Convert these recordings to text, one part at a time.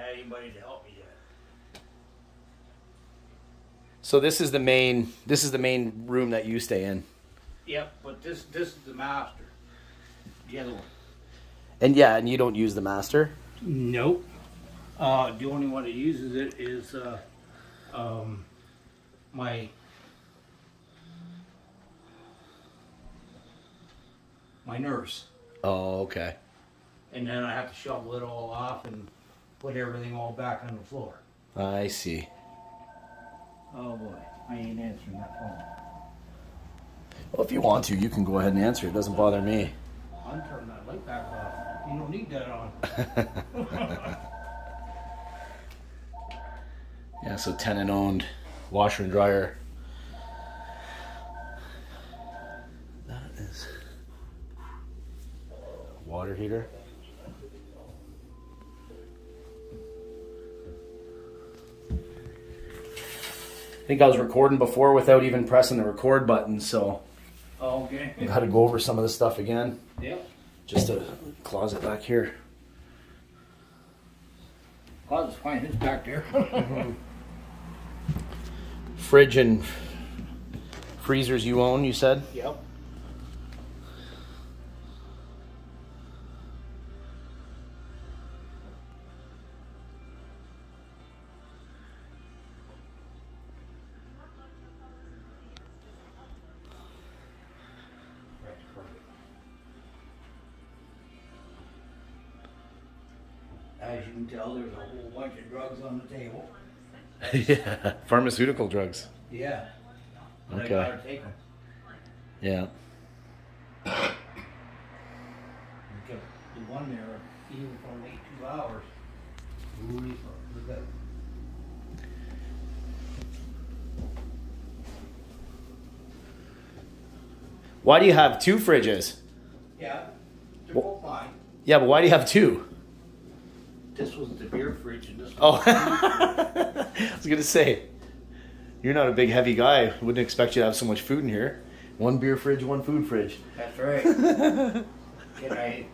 had anybody to help me yet. So this is the main. This is the main room that you stay in. Yep, but this this is the master. The other one. And yeah, and you don't use the master. Nope. Uh, the only one that uses it is uh, um, my my nurse, Oh, okay. and then I have to shovel it all off and put everything all back on the floor. I see. Oh boy, I ain't answering that phone. Well, if you want to, you can go ahead and answer. It doesn't bother me. I'm turning that light back off. You don't need that on. Yeah, so tenant owned washer and dryer. That is water heater. Think I was recording before without even pressing the record button, so Oh, okay. I got to go over some of this stuff again. Yep. Just a closet back here. Closet's fine. It's back there. Fridge and freezers you own, you said? yep. As you can tell, there's a whole bunch of drugs on the table. yeah, pharmaceutical drugs. Yeah. But Okay. I gotta take them. Yeah. Because the one there, even for only two hours, really, Why do you have two fridges? Yeah, they're both fine. Yeah, but why do you have two? This was the beer fridge and this Oh, I was gonna say, you're not a big heavy guy. Wouldn't expect you to have so much food in here. One beer fridge, one food fridge. That's right. Can I?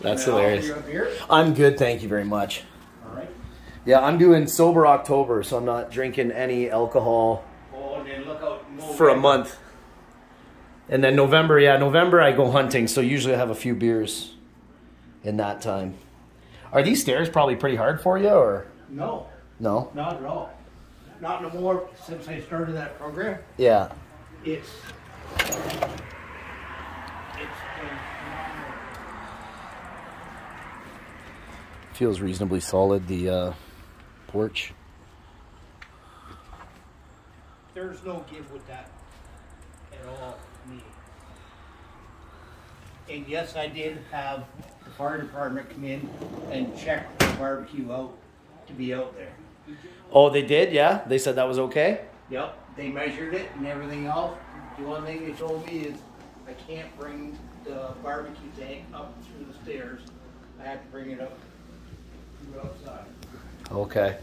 That's can hilarious. you beer? I'm good, thank you very much. All right. Yeah, I'm doing sober October, so I'm not drinking any alcohol Oh, then look out. for a month. And then November, yeah, November I go hunting, so usually I have a few beers in that time. Are these stairs probably pretty hard for you, or No, no? not at all. Not no more since I started that program. Yeah. It's. It's. Feels reasonably solid, the uh, porch. There's no give with that at all, me. And yes, I did have the fire department come in and check the barbecue out to be out there. Oh, they did? Yeah? They said that was okay? Yep, they measured it and everything else. The one thing they told me is I can't bring the barbecue tank up through the stairs. I have to bring it up through outside. Okay.